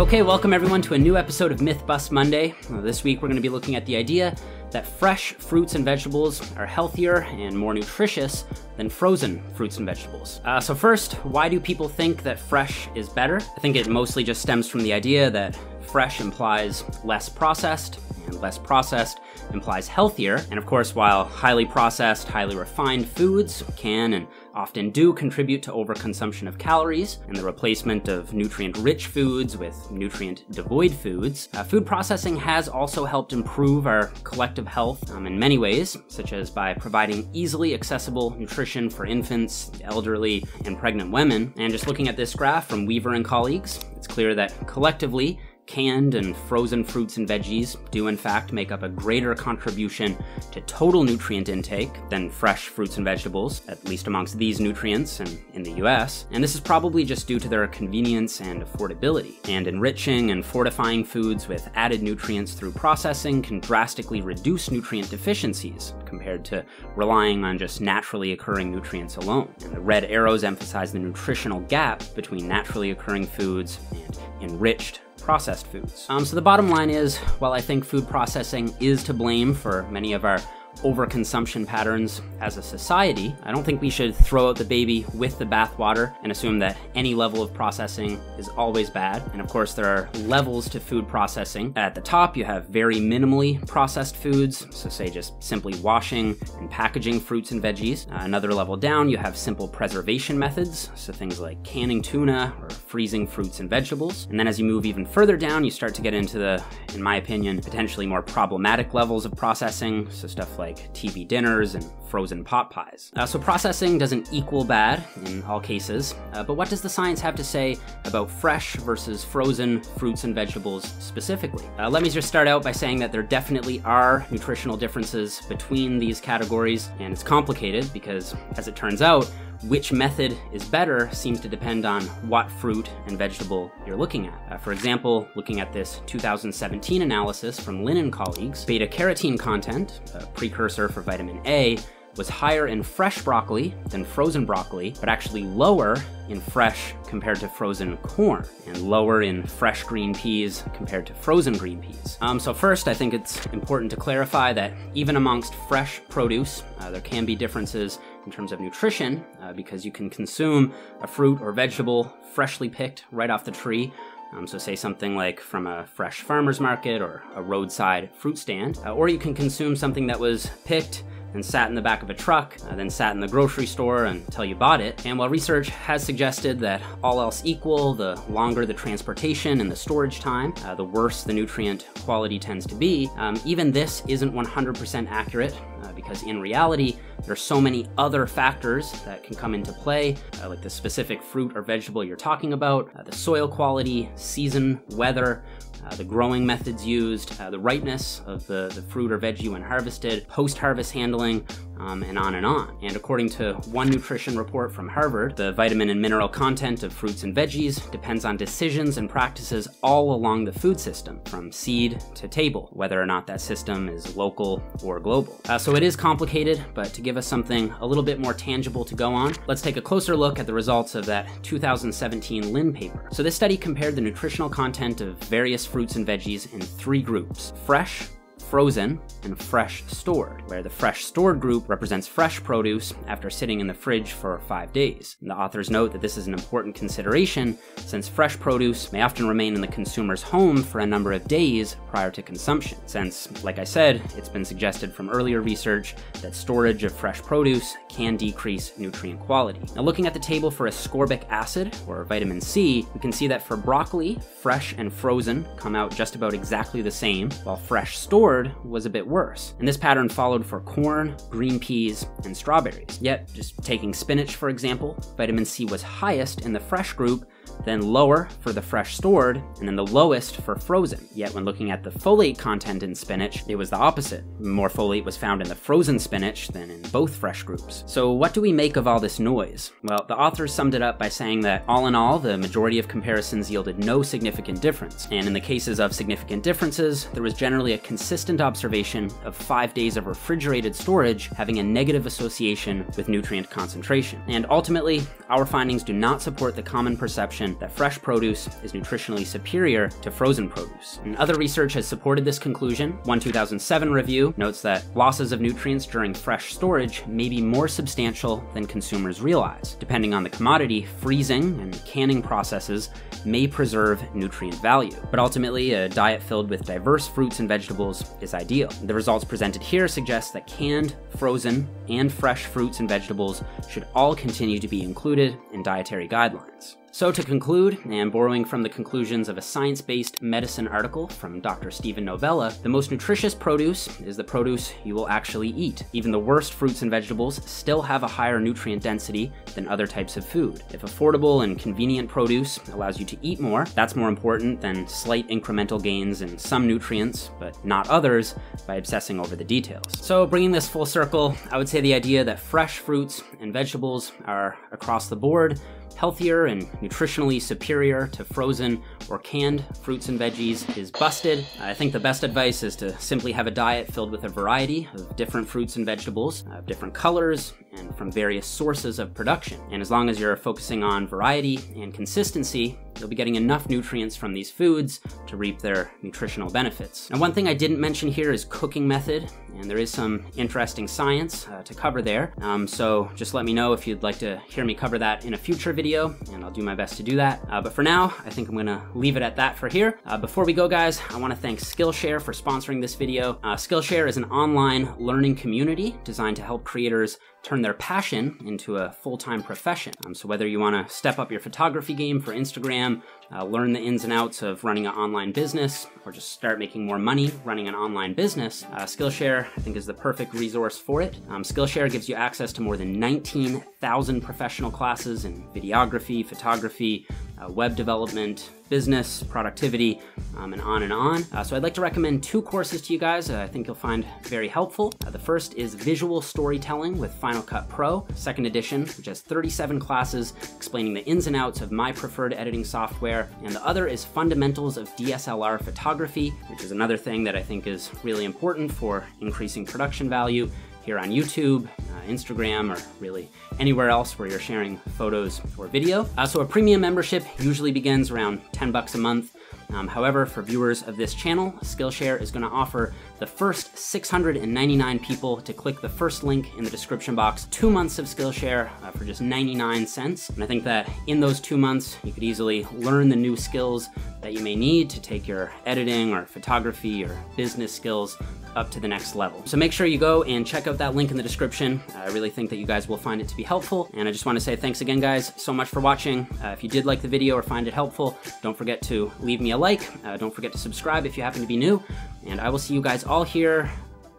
Okay, welcome everyone to a new episode of Myth Bust Monday. This week we're going to be looking at the idea that fresh fruits and vegetables are healthier and more nutritious than frozen fruits and vegetables. Uh, so, first, why do people think that fresh is better? I think it mostly just stems from the idea that fresh implies less processed, and less processed implies healthier. And of course, while highly processed, highly refined foods can and often do contribute to overconsumption of calories and the replacement of nutrient rich foods with nutrient devoid foods, uh, food processing has also helped improve our collective health um, in many ways, such as by providing easily accessible nutrition for infants, elderly, and pregnant women. And just looking at this graph from Weaver and colleagues, it's clear that collectively, canned and frozen fruits and veggies do in fact make up a greater contribution to total nutrient intake than fresh fruits and vegetables, at least amongst these nutrients and in the US. And this is probably just due to their convenience and affordability. And enriching and fortifying foods with added nutrients through processing can drastically reduce nutrient deficiencies compared to relying on just naturally occurring nutrients alone. And the red arrows emphasize the nutritional gap between naturally occurring foods and enriched processed foods. Um, so the bottom line is, while I think food processing is to blame for many of our overconsumption patterns as a society, I don't think we should throw out the baby with the bathwater and assume that any level of processing is always bad. And of course, there are levels to food processing. At the top, you have very minimally processed foods, so say just simply washing and packaging fruits and veggies. Uh, another level down, you have simple preservation methods, so things like canning tuna or freezing fruits and vegetables. And then as you move even further down, you start to get into the, in my opinion, potentially more problematic levels of processing, so stuff like TV dinners and frozen pot pies. Uh, so processing doesn't equal bad in all cases, uh, but what does the science have to say about fresh versus frozen fruits and vegetables specifically? Uh, let me just start out by saying that there definitely are nutritional differences between these categories, and it's complicated because, as it turns out, which method is better seems to depend on what fruit and vegetable you're looking at. Uh, for example, looking at this 2017 analysis from Lin and colleagues, beta carotene content, a precursor for vitamin A, was higher in fresh broccoli than frozen broccoli, but actually lower in fresh compared to frozen corn, and lower in fresh green peas compared to frozen green peas. Um, so first, I think it's important to clarify that even amongst fresh produce, uh, there can be differences in terms of nutrition, uh, because you can consume a fruit or vegetable freshly picked right off the tree, um, so, say something like from a fresh farmer's market or a roadside fruit stand, uh, or you can consume something that was picked and sat in the back of a truck, uh, then sat in the grocery store until you bought it. And while research has suggested that all else equal, the longer the transportation and the storage time, uh, the worse the nutrient quality tends to be, um, even this isn't 100% accurate uh, because in reality, there are so many other factors that can come into play, uh, like the specific fruit or vegetable you're talking about, uh, the soil quality, season, weather, uh, the growing methods used, uh, the ripeness of the, the fruit or veggie when harvested, post harvest handling, um, and on and on. And according to one nutrition report from Harvard, the vitamin and mineral content of fruits and veggies depends on decisions and practices all along the food system, from seed to table, whether or not that system is local or global. Uh, so it is complicated, but to give us something a little bit more tangible to go on, let's take a closer look at the results of that 2017 Lin paper. So this study compared the nutritional content of various fruits and veggies in three groups fresh, frozen, and fresh stored, where the fresh stored group represents fresh produce after sitting in the fridge for five days. And the authors note that this is an important consideration since fresh produce may often remain in the consumer's home for a number of days prior to consumption. Since, like I said, it's been suggested from earlier research that storage of fresh produce can decrease nutrient quality. Now, looking at the table for ascorbic acid, or vitamin C, we can see that for broccoli, fresh and frozen come out just about exactly the same, while fresh stored was a bit worse. And this pattern followed for corn, green peas, and strawberries. Yet, just taking spinach for example, vitamin C was highest in the fresh group then lower for the fresh stored, and then the lowest for frozen. Yet when looking at the folate content in spinach, it was the opposite. More folate was found in the frozen spinach than in both fresh groups. So what do we make of all this noise? Well, the authors summed it up by saying that all in all, the majority of comparisons yielded no significant difference. And in the cases of significant differences, there was generally a consistent observation of five days of refrigerated storage having a negative association with nutrient concentration. And ultimately, our findings do not support the common perception conclusion that fresh produce is nutritionally superior to frozen produce. And other research has supported this conclusion. One 2007 review notes that losses of nutrients during fresh storage may be more substantial than consumers realize. Depending on the commodity, freezing and canning processes may preserve nutrient value. But ultimately, a diet filled with diverse fruits and vegetables is ideal. The results presented here suggest that canned, frozen, and fresh fruits and vegetables should all continue to be included in dietary guidelines. So, to conclude, and borrowing from the conclusions of a science based medicine article from Dr. Steven Novella, the most nutritious produce is the produce you will actually eat. Even the worst fruits and vegetables still have a higher nutrient density than other types of food. If affordable and convenient produce allows you to eat more, that's more important than slight incremental gains in some nutrients, but not others, by obsessing over the details. So, bringing this full circle, I would say the idea that fresh fruits and vegetables are across the board healthier and nutritionally superior to frozen or canned fruits and veggies is busted. I think the best advice is to simply have a diet filled with a variety of different fruits and vegetables, of different colors, and from various sources of production. And as long as you're focusing on variety and consistency, you'll be getting enough nutrients from these foods to reap their nutritional benefits. Now, one thing I didn't mention here is cooking method, and there is some interesting science uh, to cover there. Um, so just let me know if you'd like to hear me cover that in a future video, and I'll do my best to do that. Uh, but for now, I think I'm gonna leave it at that for here. Uh, before we go, guys, I wanna thank Skillshare for sponsoring this video. Uh, Skillshare is an online learning community designed to help creators turn their passion into a full-time profession. Um, so whether you want to step up your photography game for Instagram, uh, learn the ins and outs of running an online business, or just start making more money running an online business, uh, Skillshare I think is the perfect resource for it. Um, Skillshare gives you access to more than 19,000 professional classes in videography, photography, uh, web development, business, productivity, um, and on and on. Uh, so I'd like to recommend two courses to you guys I think you'll find very helpful. Uh, the first is Visual Storytelling with Final Cut Pro, second edition, which has 37 classes explaining the ins and outs of my preferred editing software. And the other is Fundamentals of DSLR Photography, which is another thing that I think is really important for increasing production value here on YouTube, Instagram, or really anywhere else where you're sharing photos or video. Uh, so a premium membership usually begins around 10 bucks a month. Um, however, for viewers of this channel, Skillshare is going to offer the first 699 people to click the first link in the description box two months of Skillshare uh, for just 99 cents. And I think that in those two months, you could easily learn the new skills that you may need to take your editing or photography or business skills up to the next level. So make sure you go and check out that link in the description. I really think that you guys will find it to be helpful. And I just want to say thanks again, guys, so much for watching. Uh, if you did like the video or find it helpful, don't forget to leave me a like. Uh, don't forget to subscribe if you happen to be new. And I will see you guys all here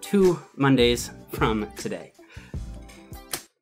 two Mondays from today.